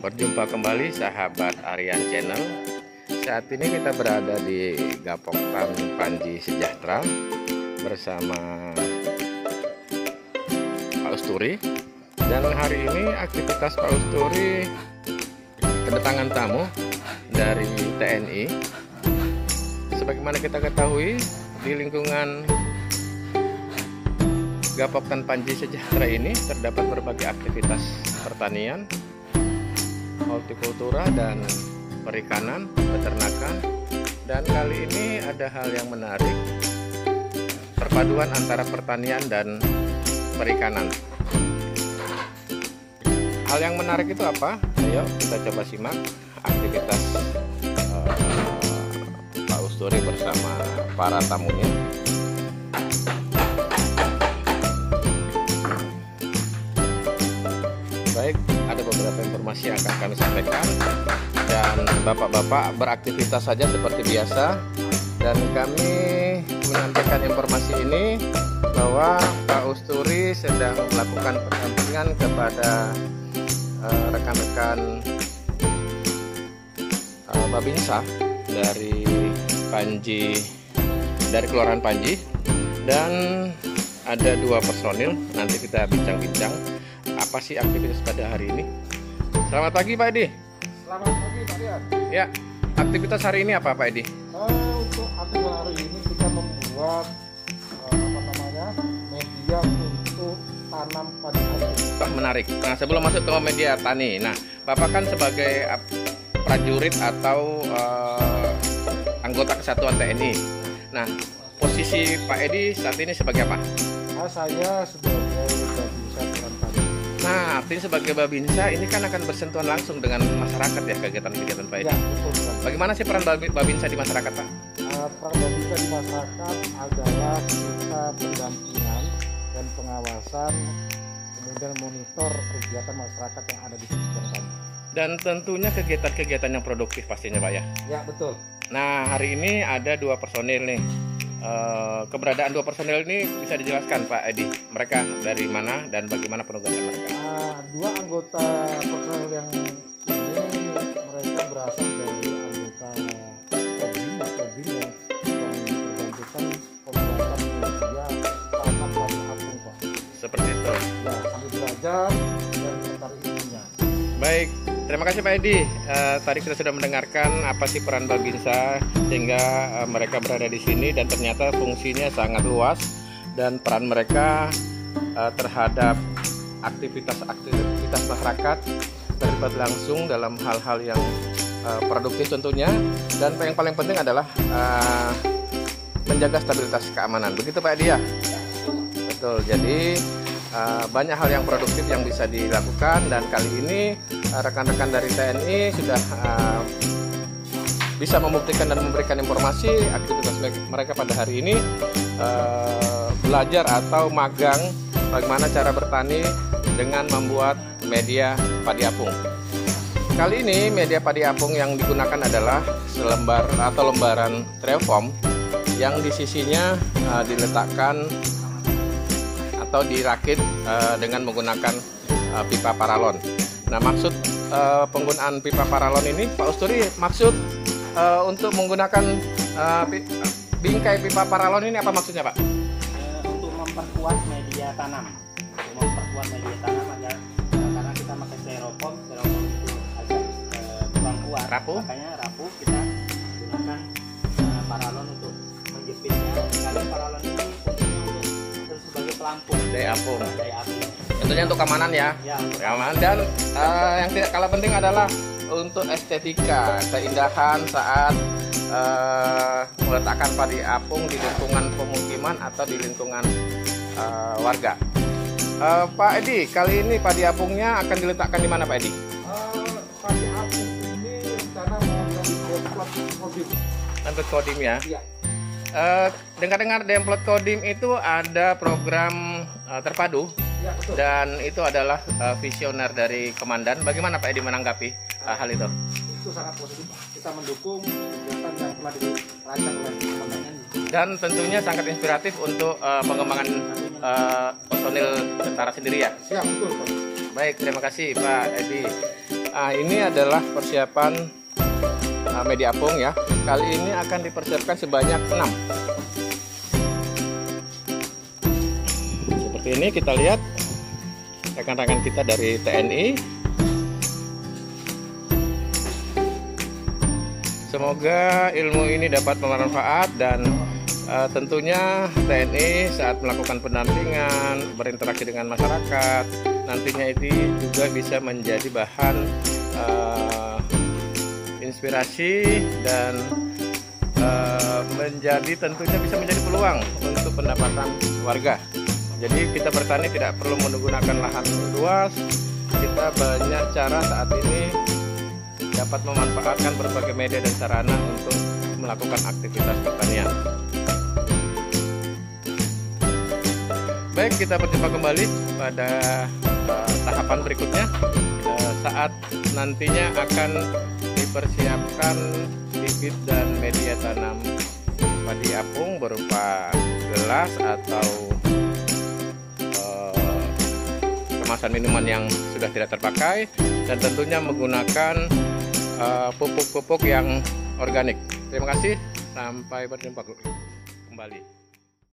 Berjumpa kembali sahabat Aryan Channel. Saat ini kita berada di Gapoktan Panji Sejahtera bersama Pak Usturi. Dan hari ini aktivitas Pak Usturi kedatangan tamu dari TNI. Sebagaimana kita ketahui di lingkungan Gapoktan Panji Sejahtera ini terdapat berbagai aktivitas pertanian, hortikultura dan perikanan, peternakan. Dan kali ini ada hal yang menarik, perpaduan antara pertanian dan perikanan. Hal yang menarik itu apa? Ayo kita coba simak aktivitas uh, Pak Usturi bersama para tamunya. Baik, ada beberapa informasi yang akan kami sampaikan. Dan bapak-bapak beraktivitas saja seperti biasa. Dan kami menyampaikan informasi ini bahwa Pak Usturi sedang melakukan pendampingan kepada eh, rekan-rekan uh, Babinsa dari Panji dari Kelurahan Panji. Dan ada dua personil. Nanti kita bincang-bincang apa sih aktivitas pada hari ini selamat pagi Pak Edi Selamat pagi Pak Rian. ya aktivitas hari ini apa Pak Edi Eh, untuk aktivitas hari ini kita membuat eh, apa namanya media untuk tanam padi. Wah, menarik nah sebelum masuk ke media tani nah Bapak kan sebagai prajurit atau eh, anggota kesatuan TNI nah posisi Pak Edi saat ini sebagai apa Nah, saya sebagai. Nah, artinya sebagai Babinsa ini kan akan bersentuhan langsung dengan masyarakat ya kegiatan-kegiatan Pak Edi. Ya betul Pak. Bagaimana sih peran Babi- Babinsa di masyarakat Pak? Eh, peran babinsa di masyarakat adalah kita pendampingan dan pengawasan kemudian monitor kegiatan masyarakat yang ada di sekitar kami. Dan tentunya kegiatan-kegiatan yang produktif pastinya Pak ya. Ya betul. Nah, hari ini ada dua personil nih. Eh, keberadaan dua personil ini bisa dijelaskan Pak Edi. Mereka dari mana dan bagaimana penugasan mereka? Dua anggota personel yang ini mereka berasal dari anggota Kodim atau BIM yang diperbantukan pembuatan media tanam padi apung Pak. Seperti itu. Ya, sambil belajar dan mencari ilmunya. Baik, terima kasih Pak Edi. Eh, tadi kita sudah mendengarkan apa sih peran Babinsa sehingga eh, mereka berada di sini dan ternyata fungsinya sangat luas dan peran mereka eh, terhadap aktivitas-aktivitas masyarakat terlibat langsung dalam hal-hal yang eh, produktif tentunya dan yang paling penting adalah eh, menjaga stabilitas keamanan. Begitu Pak Edi ya? Betul. Jadi uh, banyak hal yang produktif yang bisa dilakukan dan kali ini uh, rekan-rekan dari TNI sudah uh, bisa membuktikan dan memberikan informasi aktivitas me- mereka pada hari ini uh, belajar atau magang bagaimana cara bertani dengan membuat media padi apung. Kali ini media padi apung yang digunakan adalah selembar atau lembaran trefoam yang di sisinya uh, diletakkan atau dirakit eh, dengan menggunakan eh, pipa paralon. Nah, maksud eh, penggunaan pipa paralon ini, Pak Usturi, maksud eh, untuk menggunakan pi- bingkai pipa paralon ini apa maksudnya, Pak? Memperkuat media tanam untuk memperkuat media tanam agar eh, karena kita pakai styrofoam styrofoam itu agak eh, kurang kuat Rapuh. makanya rapuh kita gunakan eh, paralon untuk menjepitnya karena paralon ini sebagai pelampung Daya apung. daya apung Tentunya untuk keamanan ya. ya Keamanan dan eh, yang tidak kalah penting adalah untuk estetika, keindahan saat eh, meletakkan padi apung di lingkungan pemukiman atau di lingkungan eh, warga. Eh, Pak Edi, kali ini padi apungnya akan diletakkan di mana, Pak Edi? Eh, padi apung ini develop mobil. Template Kodim ya. Iya. Eh, dengar-dengar Demplot Kodim itu ada program eh, terpadu Ya betul. dan itu adalah eh, visioner dari komandan. Bagaimana Pak Edi menanggapi eh, hal itu? Itu sangat positif. Kita mendukung kegiatan yang telah dirancang oleh komandan. Dan tentunya sangat inspiratif untuk eh, pengembangan eh, personil tentara sendiri ya. Siap betul Pak. Baik, terima kasih Pak Edi. Ah, ini adalah persiapan ah, media apung ya. Kali ini akan dipersiapkan sebanyak 6. Seperti ini kita lihat rekan-rekan kita dari TNI. Semoga ilmu ini dapat bermanfaat dan uh, tentunya TNI saat melakukan pendampingan, berinteraksi dengan masyarakat, nantinya itu juga bisa menjadi bahan uh, inspirasi dan uh, menjadi tentunya bisa menjadi peluang untuk pendapatan warga. Jadi kita bertani tidak perlu menggunakan lahan luas. Kita banyak cara saat ini dapat memanfaatkan berbagai media dan sarana untuk melakukan aktivitas pertanian. Baik, kita berjumpa kembali pada uh, tahapan berikutnya uh, saat nantinya akan dipersiapkan bibit dan media tanam padi apung berupa gelas atau uh, kemasan minuman yang sudah tidak terpakai dan tentunya menggunakan pupuk-pupuk uh, yang organik. Terima kasih, sampai berjumpa kembali.